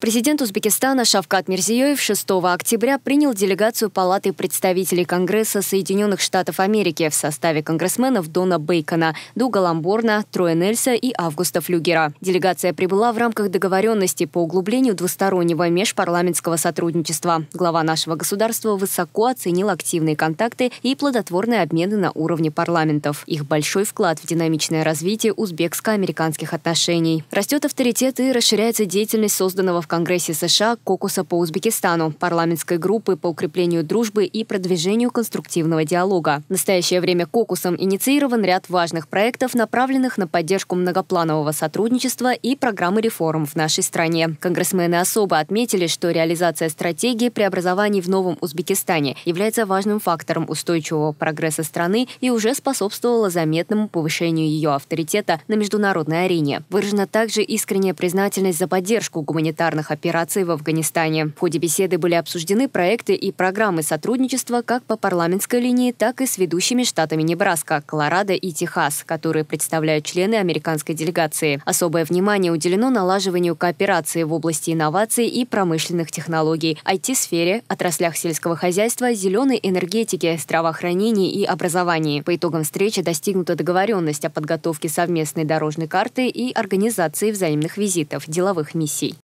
Президент Узбекистана Шавкат Мирзиёев 6 октября принял делегацию Палаты представителей Конгресса Соединенных Штатов Америки в составе конгрессменов Дона Бейкона, Дуга Ламборна, Троя Нельса и Августа Флюгера. Делегация прибыла в рамках договоренности по углублению двустороннего межпарламентского сотрудничества. Глава нашего государства высоко оценил активные контакты и плодотворные обмены на уровне парламентов. Их большой вклад в динамичное развитие узбекско-американских отношений. Растет авторитет и расширяется деятельность созданного в Конгрессе США «Кокуса по Узбекистану» парламентской группы по укреплению дружбы и продвижению конструктивного диалога. В настоящее время «Кокусом» инициирован ряд важных проектов, направленных на поддержку многопланового сотрудничества и программы реформ в нашей стране. Конгрессмены особо отметили, что реализация стратегии преобразований в новом Узбекистане является важным фактором устойчивого прогресса страны и уже способствовала заметному повышению ее авторитета на международной арене. Выражена также искренняя признательность за поддержку гуманитарных военных операций в Афганистане. В ходе беседы были обсуждены проекты и программы сотрудничества как по парламентской линии, так и с ведущими штатами Небраска, Колорадо и Техас, которые представляют члены американской делегации. Особое внимание уделено налаживанию кооперации в области инноваций и промышленных технологий, IT-сфере, отраслях сельского хозяйства, зеленой энергетики, здравоохранении и образовании. По итогам встречи достигнута договоренность о подготовке совместной дорожной карты и организации взаимных визитов, деловых миссий.